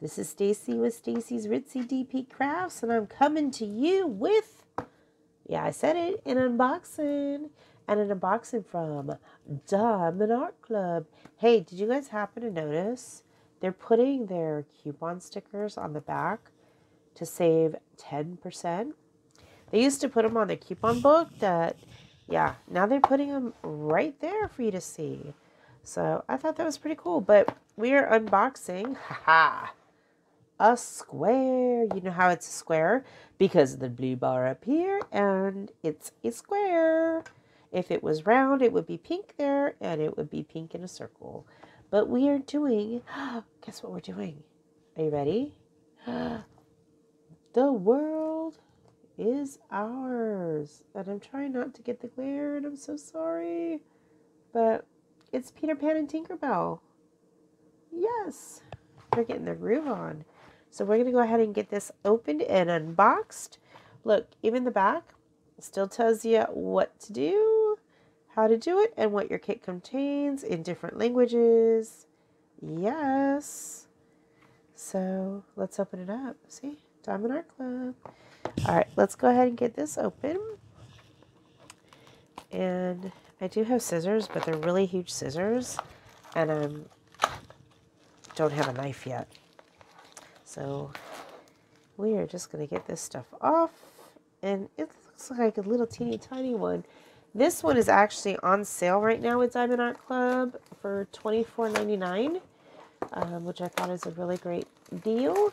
This is Stacy with Stacy's Ritzy DP Crafts, and I'm coming to you with, yeah, I said it, an unboxing. And an unboxing from Diamond Art Club. Hey, did you guys happen to notice they're putting their coupon stickers on the back to save 10%? They used to put them on the coupon book that, yeah, now they're putting them right there for you to see. So I thought that was pretty cool. But we are unboxing, haha, a square. You know how it's a square? Because of the blue bar up here, and it's a square. If it was round, it would be pink there, and it would be pink in a circle. But we are doing, guess what we're doing? Are you ready? The world is ours. And I'm trying not to get the glare, and I'm so sorry. But it's Peter Pan and Tinkerbell. Yes, they're getting their groove on. So we're going to go ahead and get this opened and unboxed. Look, even the back still tells you what to do, how to do it, and what your kit contains in different languages. Yes. So let's open it up. See? Diamond Art Club. All right, let's go ahead and get this open. And I do have scissors, but they're really huge scissors. And I don't have a knife yet. So we are just going to get this stuff off. And it looks like a little teeny tiny one. This one is actually on sale right now with Diamond Art Club for $24.99, um, which I thought is a really great deal.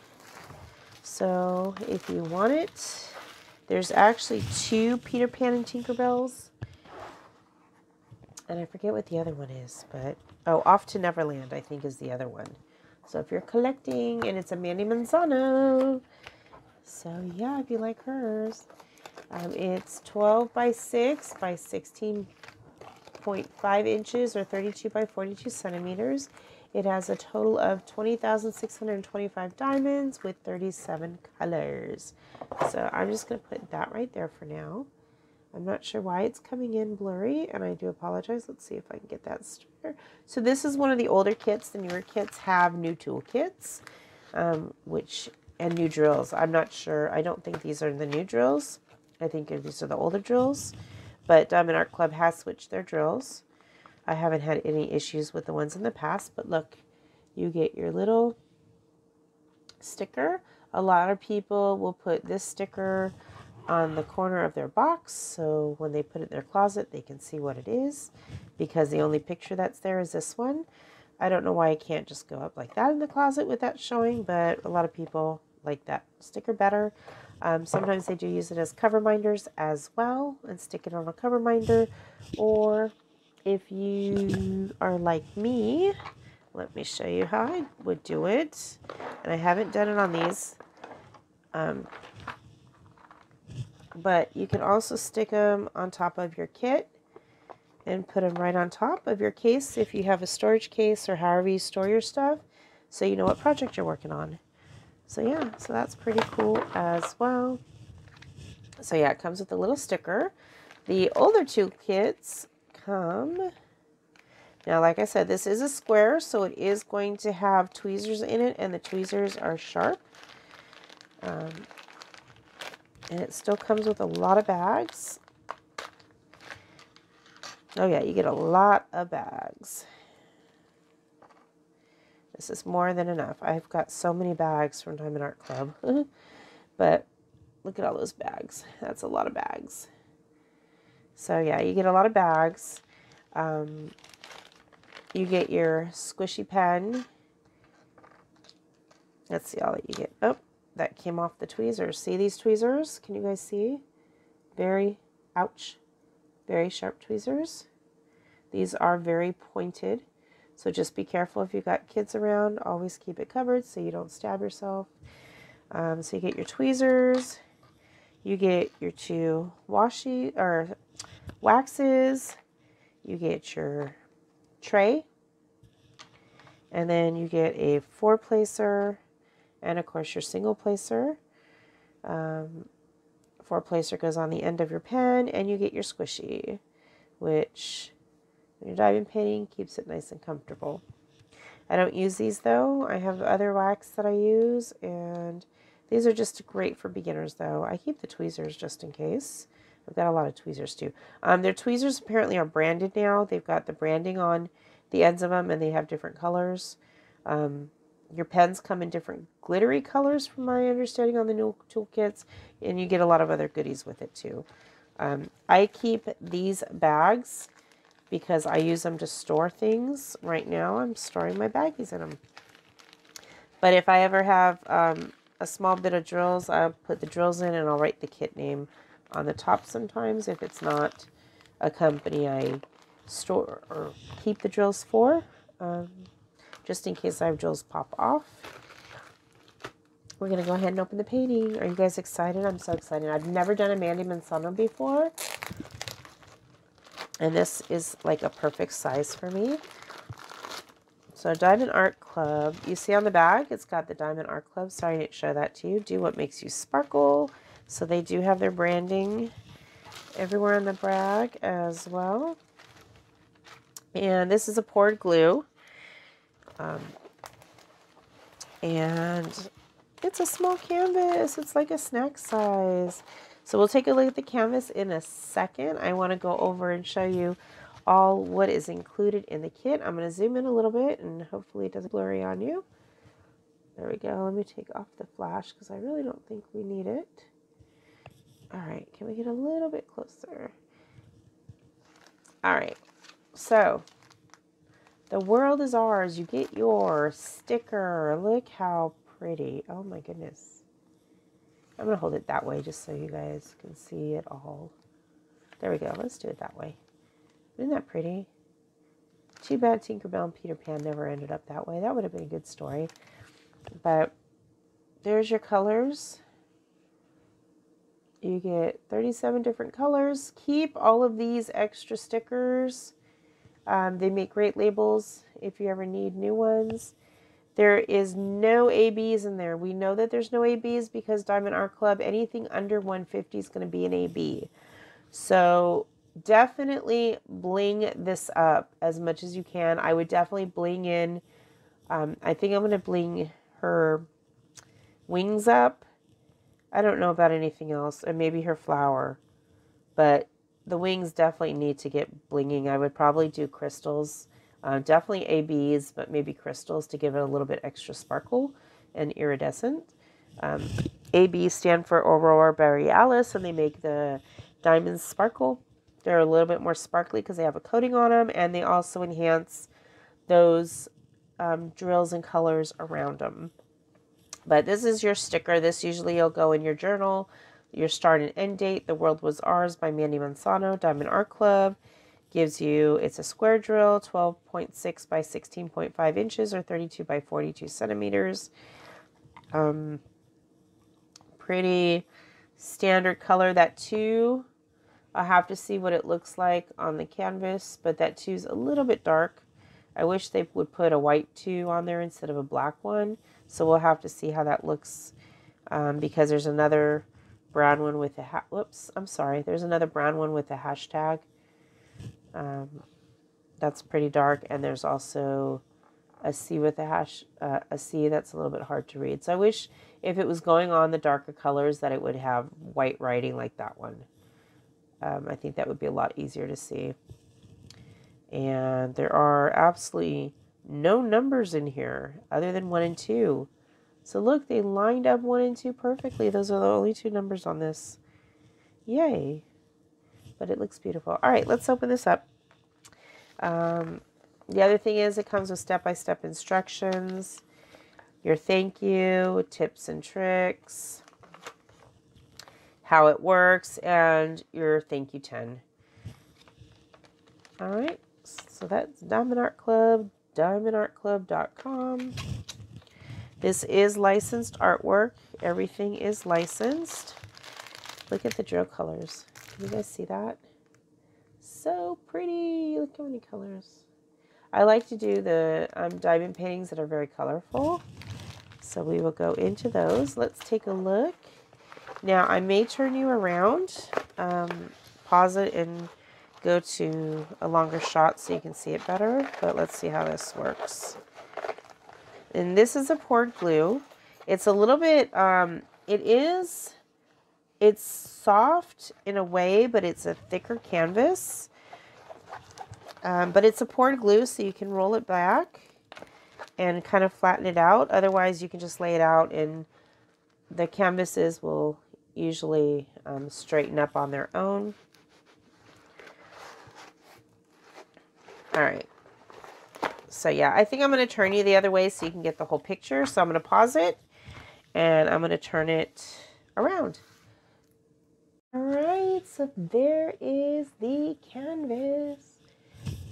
So if you want it, there's actually two Peter Pan and Tinkerbells. And I forget what the other one is, but oh, Off to Neverland, I think, is the other one. So if you're collecting, and it's a Mandie Manzano. So yeah, if you like hers. Um, it's 12 by 6 by 16.5 inches or 32 by 42 centimeters. It has a total of 20,625 diamonds with 37 colors. So I'm just going to put that right there for now. I'm not sure why it's coming in blurry, and I do apologize. Let's see if I can get that straighter. So this is one of the older kits. The newer kits have new toolkits, um, which and new drills. I'm not sure. I don't think these are the new drills. I think these are the older drills. But Diamond Art Club has switched their drills. I haven't had any issues with the ones in the past. But look, you get your little sticker. A lot of people will put this sticker on the corner of their box so when they put it in their closet they can see what it is because the only picture that's there is this one. I don't know why I can't just go up like that in the closet with that showing but a lot of people like that sticker better. Um, sometimes they do use it as cover minders as well and stick it on a cover minder or if you are like me let me show you how I would do it and I haven't done it on these um, but you can also stick them on top of your kit and put them right on top of your case if you have a storage case or however you store your stuff so you know what project you're working on. So yeah, so that's pretty cool as well. So yeah, it comes with a little sticker. The older two kits come... Now, like I said, this is a square, so it is going to have tweezers in it, and the tweezers are sharp. Um, and it still comes with a lot of bags. Oh yeah, you get a lot of bags. This is more than enough. I've got so many bags from Diamond Art Club. but look at all those bags. That's a lot of bags. So yeah, you get a lot of bags. Um, you get your squishy pen. Let's see all that you get. Oh, that came off the tweezers. See these tweezers? Can you guys see? Very, ouch, very sharp tweezers. These are very pointed. So just be careful if you've got kids around. Always keep it covered so you don't stab yourself. Um, so you get your tweezers. You get your two washi or waxes. You get your tray. And then you get a four placer and of course your single placer. Um, four placer goes on the end of your pen and you get your squishy, which when you're diamond painting keeps it nice and comfortable. I don't use these though. I have other wax that I use and these are just great for beginners though. I keep the tweezers just in case. I've got a lot of tweezers too. Um, their tweezers apparently are branded now. They've got the branding on the ends of them and they have different colors. Um, your pens come in different glittery colors from my understanding on the new toolkits and you get a lot of other goodies with it too. Um, I keep these bags because I use them to store things. Right now I'm storing my baggies in them. But if I ever have um, a small bit of drills, I'll put the drills in and I'll write the kit name on the top sometimes if it's not a company I store or keep the drills for, um, just in case I have drills pop off. We're going to go ahead and open the painting. Are you guys excited? I'm so excited. I've never done a Mandie Manzano before. And this is like a perfect size for me. So Diamond Art Club, you see on the bag, it's got the Diamond Art Club. Sorry I didn't show that to you. Do what makes you sparkle. So they do have their branding everywhere on the bag as well. And this is a poured glue. Um, and it's a small canvas. It's like a snack size. So we'll take a look at the canvas in a second. I want to go over and show you all what is included in the kit. I'm going to zoom in a little bit and hopefully it doesn't blurry on you. There we go. Let me take off the flash because I really don't think we need it. All right, can we get a little bit closer? All right, so the world is ours. You get your sticker. Look how pretty. Oh my goodness. I'm going to hold it that way just so you guys can see it all. There we go. Let's do it that way. Isn't that pretty? Too bad Tinkerbell and Peter Pan never ended up that way. That would have been a good story. But there's your colors. You get 37 different colors. Keep all of these extra stickers. Um, they make great labels if you ever need new ones. There is no ABs in there. We know that there's no ABs because Diamond Art Club, anything under 150 is going to be an AB. So definitely bling this up as much as you can. I would definitely bling in. Um, I think I'm going to bling her wings up I don't know about anything else, and maybe her flower, but the wings definitely need to get blinging. I would probably do crystals, uh, definitely ABs, but maybe crystals to give it a little bit extra sparkle and iridescent. Um, ABs stand for Aurora Borealis, and they make the diamonds sparkle. They're a little bit more sparkly because they have a coating on them, and they also enhance those um, drills and colors around them. But this is your sticker. This usually will go in your journal. Your start and end date. The World Was Ours by Mandie Manzano, Diamond Art Club. Gives you, it's a square drill, 12.6 by 16.5 inches or 32 by 42 centimeters. Um, pretty standard color. That two, I have to see what it looks like on the canvas, but that two's a little bit dark. I wish they would put a white two on there instead of a black one. So we'll have to see how that looks um, because there's another brown one with a ha whoops, I'm sorry. There's another brown one with a hashtag. Um, that's pretty dark. And there's also a C with a hash, uh, a C that's a little bit hard to read. So I wish if it was going on the darker colors that it would have white writing like that one. Um, I think that would be a lot easier to see. And there are absolutely no numbers in here other than 1 and 2. So look, they lined up 1 and 2 perfectly. Those are the only two numbers on this. Yay. But it looks beautiful. All right, let's open this up. Um, the other thing is it comes with step-by-step -step instructions, your thank you, tips and tricks, how it works, and your thank you 10. All right, so that's Diamond Art Club, diamondartclub.com. This is licensed artwork. Everything is licensed. Look at the drill colors. Can you guys see that? So pretty. Look how many colors. I like to do the um, diamond paintings that are very colorful. So we will go into those. Let's take a look. Now, I may turn you around, um, pause it, and go to a longer shot so you can see it better, but let's see how this works. And this is a poured glue. It's a little bit, um, it is, it's soft in a way, but it's a thicker canvas. Um, but it's a poured glue, so you can roll it back and kind of flatten it out. Otherwise, you can just lay it out and the canvases will usually um, straighten up on their own. All right. So yeah, I think I'm going to turn you the other way so you can get the whole picture. So I'm going to pause it and I'm going to turn it around. All right, so there is the canvas.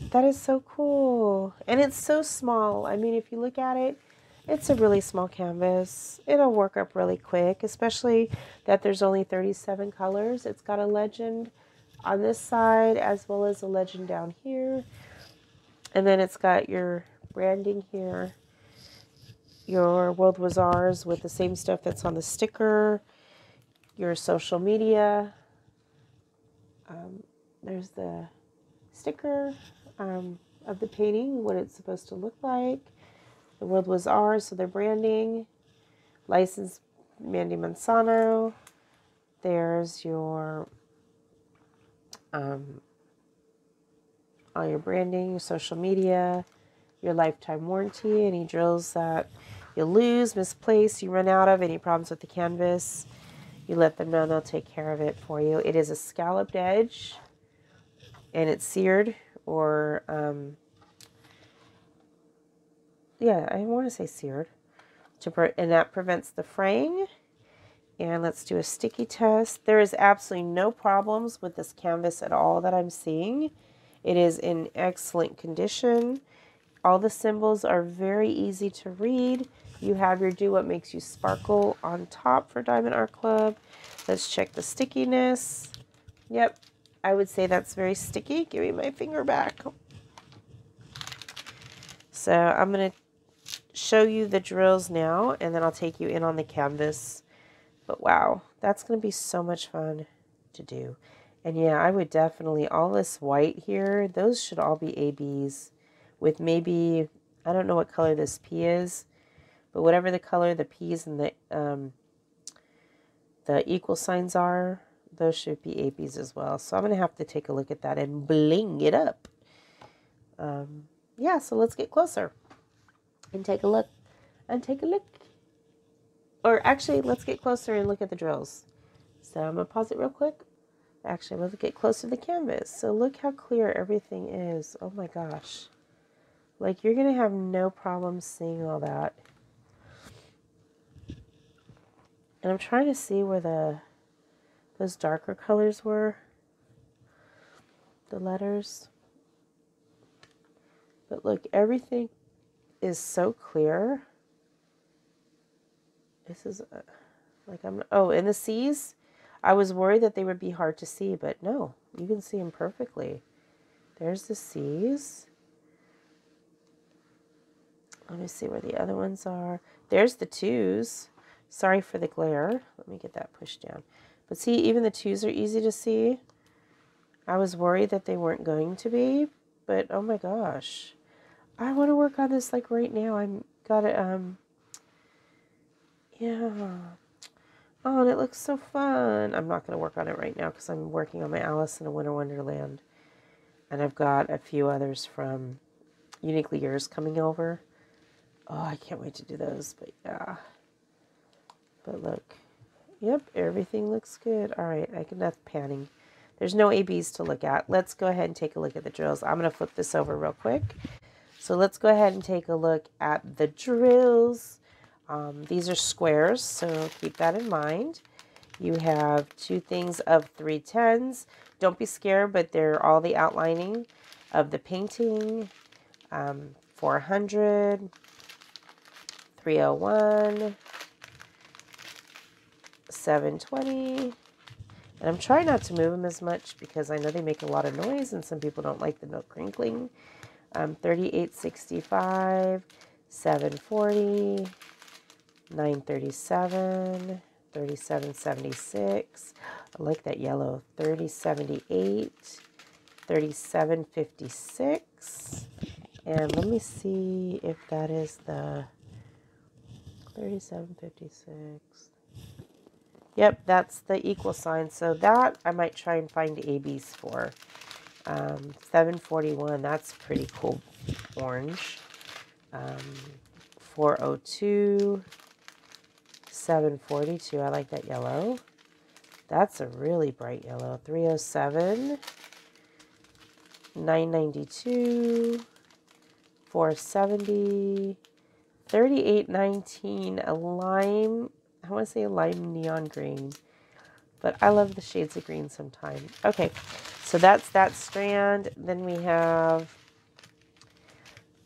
That is so cool. And it's so small. I mean, if you look at it, it's a really small canvas. It'll work up really quick, especially that there's only 37 colors. It's got a legend on this side as well as a legend down here. And then it's got your branding here, your World Was Ours with the same stuff that's on the sticker, your social media. Um, there's the sticker um, of the painting, what it's supposed to look like the world was ours, so their branding. License Mandie Manzano. There's your um, all your branding, your social media, your lifetime warranty, any drills that you lose, misplace, you run out of, any problems with the canvas, you let them know they'll take care of it for you. It is a scalloped edge and it's seared or um, yeah, I want to say seared. To and that prevents the fraying. And let's do a sticky test. There is absolutely no problems with this canvas at all that I'm seeing. It is in excellent condition. All the symbols are very easy to read. You have your Do What Makes You Sparkle on top for Diamond Art Club. Let's check the stickiness. Yep, I would say that's very sticky. Give me my finger back. So I'm going to show you the drills now, and then I'll take you in on the canvas. But wow, that's going to be so much fun to do. And yeah, I would definitely, all this white here, those should all be ABs with maybe, I don't know what color this P is, but whatever the color the P's and the, um, the equal signs are, those should be ABs as well. So I'm going to have to take a look at that and bling it up. Um, yeah, so let's get closer and take a look and take a look. Or actually, let's get closer and look at the drills. So I'm going to pause it real quick. Actually, let's get close to the canvas. So look how clear everything is. Oh my gosh. Like you're going to have no problem seeing all that. And I'm trying to see where the those darker colors were. The letters. But look, everything is so clear. This is uh, like I'm, oh, in the C's, I was worried that they would be hard to see, but no, you can see them perfectly. There's the C's. Let me see where the other ones are. There's the twos. Sorry for the glare. Let me get that pushed down. But see, even the twos are easy to see. I was worried that they weren't going to be, but oh my gosh. I want to work on this like right now. I'm got it. Um, yeah. Oh, and it looks so fun. I'm not going to work on it right now because I'm working on my Alice in a Winter Wonderland. And I've got a few others from Uniquely Yours coming over. Oh, I can't wait to do those. But yeah. But look. Yep, everything looks good. All right, I can enough panning. There's no ABs to look at. Let's go ahead and take a look at the drills. I'm going to flip this over real quick. So let's go ahead and take a look at the drills. Um, these are squares, so keep that in mind. You have two things of three tens. Don't be scared, but they're all the outlining of the painting. Um, 400, 301, 720. And I'm trying not to move them as much because I know they make a lot of noise and some people don't like the milk crinkling um, 3865, 740, 937, 3776. I like that yellow. 3078, 3756. And let me see if that is the 3756. Yep, that's the equal sign. So that I might try and find ABs for. Um, 741, that's pretty cool orange. Um, 402, 742, I like that yellow. That's a really bright yellow. 307, 992, 470, 3819, a lime, I want to say a lime neon green, but I love the shades of green sometimes. Okay, so that's that strand. Then we have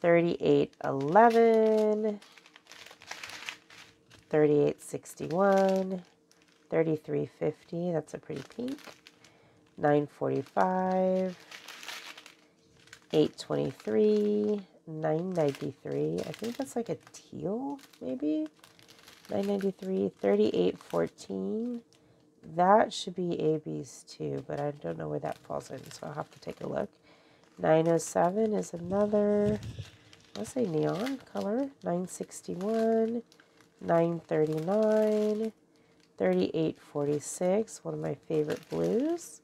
3811, 3861, 3350, that's a pretty pink, 945, 823, 993. I think that's like a teal, maybe. 993, 3814. That should be AB's too, but I don't know where that falls in, so I'll have to take a look. 907 is another, let's say neon color. 961, 939, 3846, one of my favorite blues.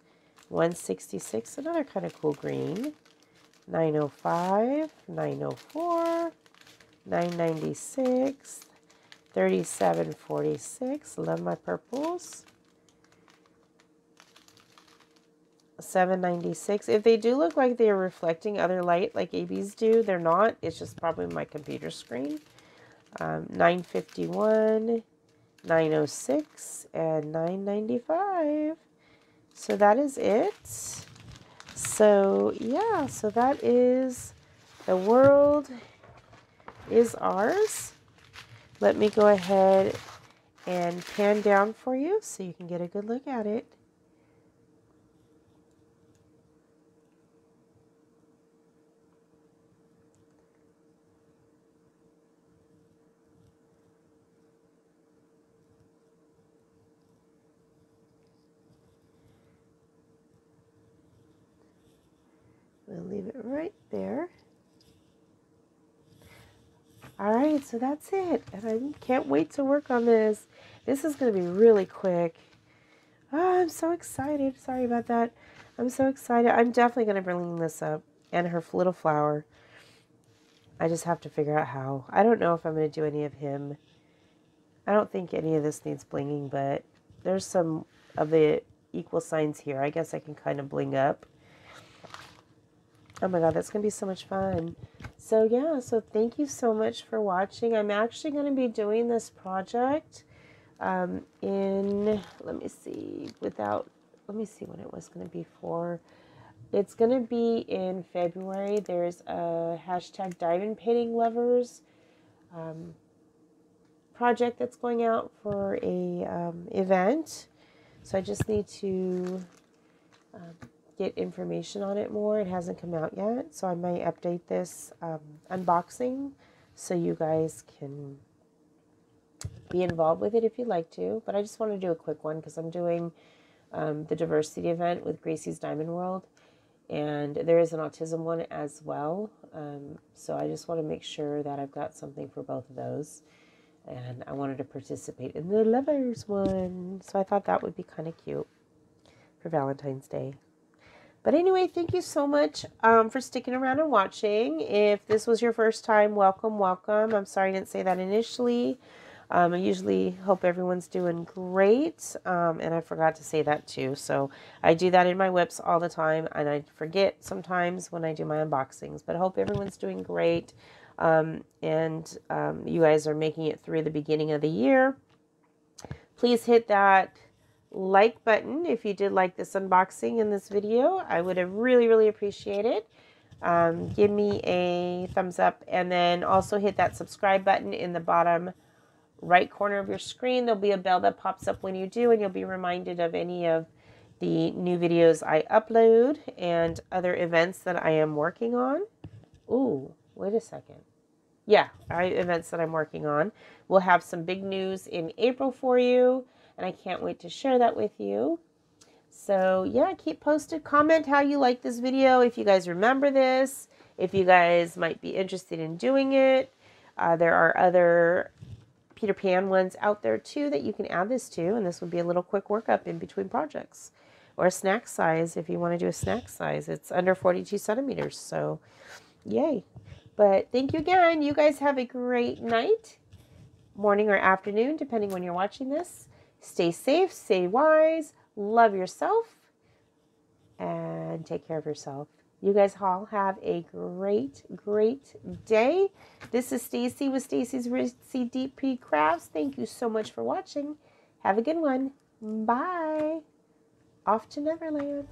166, another kind of cool green. 905, 904, 996, 3746. Love my purples. 796. If they do look like they're reflecting other light like ABs do, they're not. It's just probably my computer screen. Um, 951, 906, and 995. So that is it. So, yeah, so that is the world is ours. Let me go ahead and pan down for you so you can get a good look at it. We'll leave it right there. All right, so that's it. And I can't wait to work on this. This is going to be really quick. Oh, I'm so excited. Sorry about that. I'm so excited. I'm definitely going to bring this up and her little flower. I just have to figure out how. I don't know if I'm going to do any of him. I don't think any of this needs blinging, but there's some of the equal signs here. I guess I can kind of bling up. Oh my god, that's going to be so much fun. So yeah, so thank you so much for watching. I'm actually going to be doing this project um, in, let me see, without, let me see when it was going to be for. It's going to be in February. There's a hashtag diamond painting lovers um, project that's going out for a um, event. So I just need to um, get information on it more. It hasn't come out yet, so I might update this um, unboxing so you guys can be involved with it if you'd like to. But I just want to do a quick one because I'm doing um, the diversity event with Gracie's Diamond World, and there is an autism one as well. Um, so I just want to make sure that I've got something for both of those. And I wanted to participate in the lovers one. So I thought that would be kind of cute for Valentine's Day. But anyway, thank you so much um, for sticking around and watching. If this was your first time, welcome, welcome. I'm sorry I didn't say that initially. Um, I usually hope everyone's doing great, um, and I forgot to say that too. So I do that in my WIPs all the time, and I forget sometimes when I do my unboxings. But I hope everyone's doing great, um, and um, you guys are making it through the beginning of the year. Please hit that like button if you did like this unboxing in this video. I would have really, really appreciate it. Um, give me a thumbs up and then also hit that subscribe button in the bottom right corner of your screen. There'll be a bell that pops up when you do and you'll be reminded of any of the new videos I upload and other events that I am working on. Ooh, wait a second. Yeah, I, events that I'm working on. We'll have some big news in April for you and I can't wait to share that with you. So yeah, keep posted. Comment how you like this video, if you guys remember this, if you guys might be interested in doing it. Uh, there are other Peter Pan ones out there too that you can add this to. And this would be a little quick workup in between projects. Or a snack size if you want to do a snack size. It's under 42 centimeters. So yay. But thank you again. You guys have a great night, morning or afternoon, depending when you're watching this. Stay safe, stay wise, love yourself, and take care of yourself. You guys all have a great, great day. This is Stacy with Stacy's Ritzy DP Crafts. Thank you so much for watching. Have a good one. Bye. Off to Neverland.